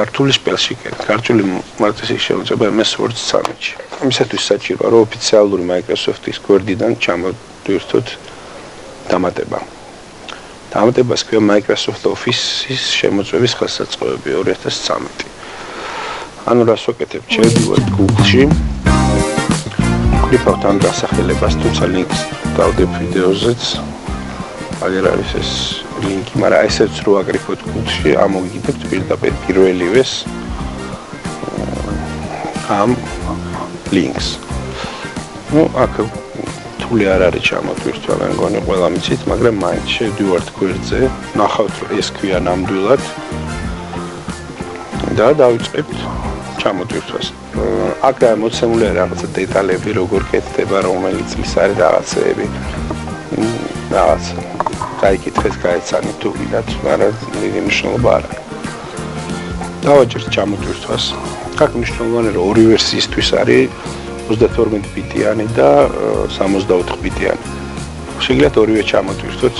ქართული სპელში კი ქართული მარკეტინგი შეუძლება MS Word 13-ში. ამისათვის საჭიროა რომ ოფიციალური Microsoft-ის გვერდიდან ჩამოვიდოთ დამატება. დამატებას ქვია Microsoft Office-ის შემოწმების ხელსაწყოები 2013. ანუ რას ვაკეთებ? შევიდივართ Google-ში. ვიფავთ ამ დასახელებას, თუმცა ლინკს დავდებ ვიდეოზეც. აგერ არის ეს ლინკი, მაგრამ ესეც რო აკრიფოთ Google-ში, ამოგიგებთ პირდაპირ პირველივეს ამ ლინკს. ну, აქ რთული არ არის ჩამოტვირთვა, მე მგონი ყველა მიცით, მაგრამ მაინც შევდივართ გვერდზე, ნახავთ რომ ეს ქვია ნამდვილად და დავიწყებთ ჩამოტვირთვას. აქ მოცემულია რაღაცა დეტალები, როგორ კეთდება, რომელი წლის არის რაღაცეები. რაღაც დაიკითხეს გაეცანით თუ ვიდათ, მაგრამ დიდი მნიშვნელობა არ აქვს. დავაჭერთ ჩამოტვირთვას. აქ მნიშვნელოვანია რომ ორი ვერსიისთვის არის 32 ბიტიანი და 64 ბიტიანი. შეგიძლიათ ორივე ჩამოტვირთოთ,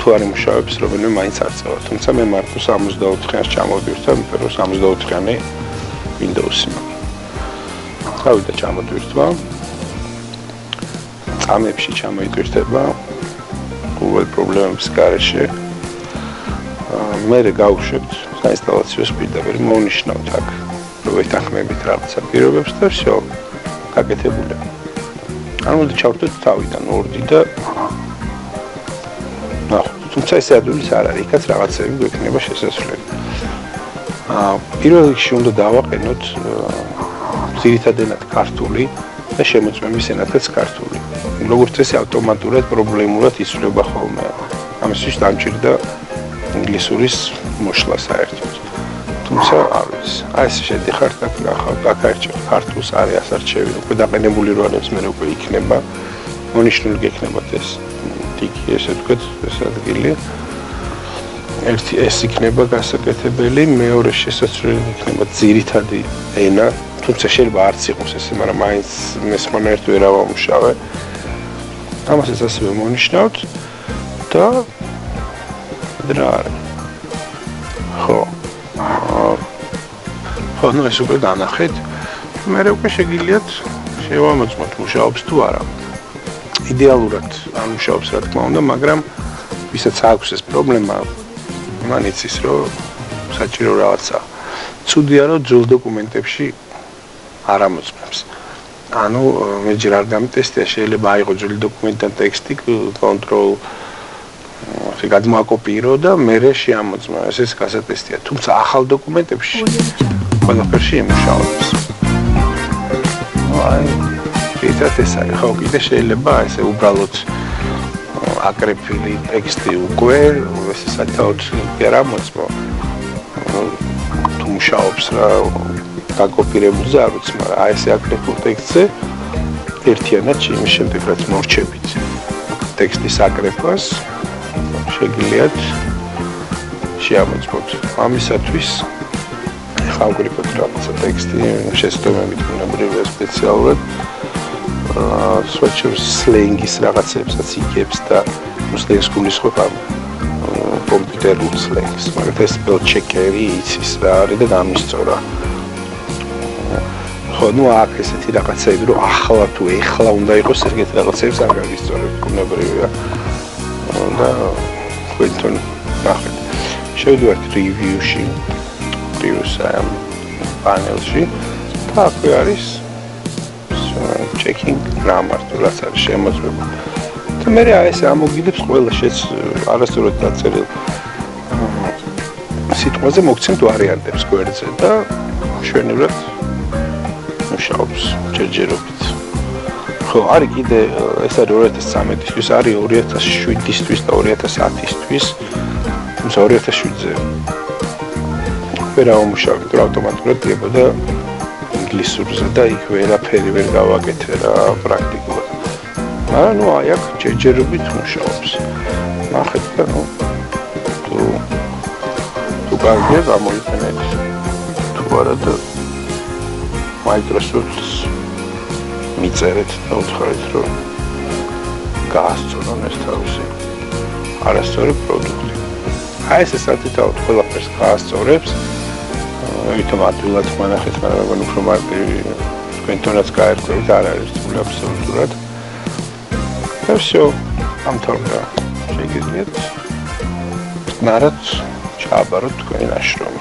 თუ არ იმუშავებს, რომელიმე მაინც არ წავა. თუმცა მე მარტო 64-იანს ჩამოვდივართ, იმიტომ რომ 64-იანი Windows-ი მაქვს. გავიდა ჩამოტვირთვა. წამებში ჩამოიტვირთება Google პრობლემების გარეშე. მე გავუშვებთ საინსტალაციო პირდაპირ მონიშნავთ აქ, რომ ეთანხმებით რაღაცა პირობებს და всё. გაკეთებულია. ანუ ჩავდოთ თავიდან ორდი და ნახ, თუმცა ეს ადულის არ არის, იქაც რაღაცები გვექნება შესაძლებელი. აა პირველ რიგში უნდა დავაყენოთ ძირითადად ქართული და შემოწმების ენათაც ქართული. როგორც წესი ავტომატურად პრობლემურად იცვლება ხოლმე. ამისთვის დამჭირდა ინგლისურის მოშლა საერთოდ. თუმცა არ ვიცი. აი ეს შედიხარ და ნახავ გაკარჩევ ქართულს არის ასარჩევი, უკვე დაყენებული რო არის მე უკვე იქნება მონიშნული გექნებათ ეს ტიკი ესე თქვით ეს ადგილი. ერთი ეს იქნება გასაკეთებელი, მეორე შესაძლებელი იქნება ძირითადი ენა, თუმცა შეიძლება არც იყოს ესე, მაგრამ მაინც მესმონერთ ვერ ავამუშავე. ამასაც ასევე მონიშნავთ და რა არის? ხო ხო, ну ეს უკვე განახეთ. მე უკვე შეგიძლიათ შევამოწმოთ მუშაობს თუ არა. იდეალურად არ მუშაობს რა თქმა უნდა, მაგრამ ვისაც აქვს ეს პრობლემა, მან იცის რომ საჭირო რაღაცა. ცუდია რომ ძველ დოკუმენტებში არ ამოწმებს. ანუ მე ჯერ არ გამიტესტია, შეიძლება აიღო ძველი დოკუმენტთან ტექსტი, control ასე გადმოაკოპირო და მე შეამოწმა. ეს ეს გასატესტია. თუმცა ახალ დოკუმენტებში ყველაფერში იმუშავებს. აი, ისეთ ეს არის, ხო, კიდე შეიძლება ესე უბრალოდ აკრეფილი ტექსტი უკვე, ესე საერთოდ ვერ ამოწმო. თუ მუშაობს რა დაკოპირებულზე არ ვიცი, მაგრამ აი ესე აკრეფილ ტექსტზე ერთიანად იმის შემდეგ რაც მორჩებით ტექსტის აკრეფას შეგიძლიათ შეამოწმოთ. ამისათვის ხავგრიფოთ რაღაცა ტექსტი, შეცდომებით უნებრივია სპეციალურად. აა სვეჩერს სლენგის რაღაცებსაც იგებს და სლენგს გულისხმობ ამ კომპიუტერულ სლენგს, მაგრამ ეს სპელ ჩეკერი იცის რა არის და გამისწორა. ხო, ну აქ ესეთი რაღაცები, რომ ახლა თუ ეხლა უნდა იყოს ეგეთ რაღაცებს არ გამისწორებ, უნებრივია. და თქვენ ნახეთ. შევდივართ რივიუში. აქტიურს ამ პანელში და აქვე არის checking თუ რაც არის შემოწმება. და მე რა ეს ამოგიდებს ყველა შეც არასდროს დაწერილ სიტყვაზე მოგცემთ ვარიანტებს გვერდზე და შვენივრად მუშაობს ჯერჯერობით. ხო, არის კიდე ეს არის 2013-ისთვის, არის 2007-ისთვის და 2010-ისთვის. თუმცა 2007-ზე ვერ აუმშავებ რა ავტომატურად დებოდა ინგლისურზე და იქ ვერაფერი ვერ გავაკეთე რა პრაქტიკულად. მაგრამ ნუ აი აქ ჯერჯერობით მუშაობს. ნახეთ და ნუ თუ თუ კარგია გამოიყენეთ. თუ არა და Microsoft-ს მიწერეთ და უთხრეთ რომ გაასწორონ ეს თავისი არასწორი პროდუქტი. აი ეს საერთოდ ყველაფერს გაასწორებს. ვითომ ადვილად მონახეთ, მაგრამ მეგონი უფრო მარტივი თქვენთანაც გაერკვევით, არ არის რთული აბსოლუტურად. და всё, ამთავრდა. შეგიძლიათ ნარად ჩააბაროთ თქვენი ნაშრომი.